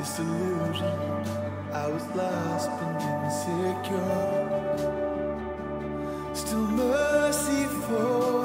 disillusioned. I was lost and insecure. Still merciful.